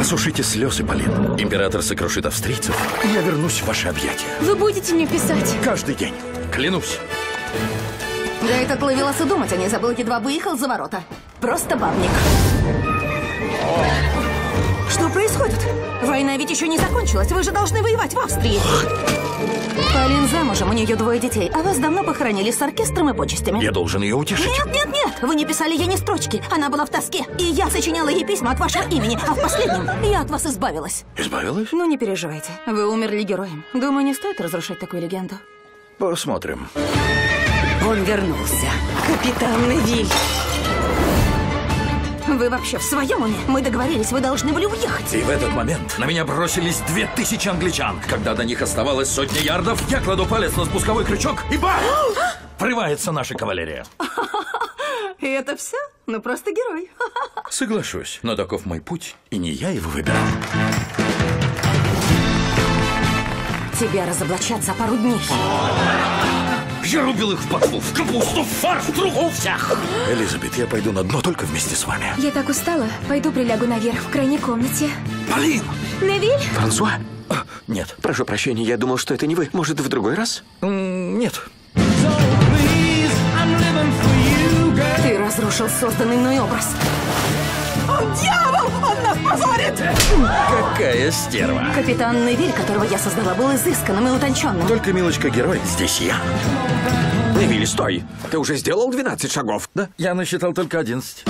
Осушите слезы, Полин. Император сокрушит австрийцев. Я вернусь в ваши объятия. Вы будете мне писать? Каждый день. Клянусь. Да этот ловелас и думать, а не забыл, едва выехал за ворота. Просто бабник. Что происходит? Война ведь еще не закончилась. Вы же должны воевать в Австрии. Полин замужем, у нее двое детей, а вас давно похоронили с оркестром и почестями. Я должен ее утешить. Нет, нет, нет! Вы не писали ей ни строчки. Она была в тоске. И я сочиняла ей письма от вашего имени, а в последнем я от вас избавилась. Избавилась? Ну, не переживайте. Вы умерли героем. Думаю, не стоит разрушать такую легенду. Посмотрим. Он вернулся. Капитан Невиль. Вы вообще в своем уме? Мы договорились, вы должны были уехать. И в этот момент на меня бросились две тысячи англичан. Когда до них оставалось сотня ярдов, я кладу палец на спусковой крючок и бах! Врывается наша кавалерия. И это все? Ну, просто герой. Соглашусь, но таков мой путь, и не я его выбирал. Тебя разоблачат за пару дней. Я рубил их в ботву, в капусту, в фарш, в труху всех. Элизабет, я пойду на дно только вместе с вами. Я так устала. Пойду прилягу наверх, в крайней комнате. Полин! Невиль? Франсуа, Нет. прошу прощения, я думал, что это не вы. Может, в другой раз? Нет. Ты разрушил созданный мной образ. Какая стерва. Капитан Невиль, которого я создала, был изысканным и утонченным. Только, милочка, герой. Здесь я. Невиль, стой! Ты уже сделал 12 шагов, да? Я насчитал только одиннадцать.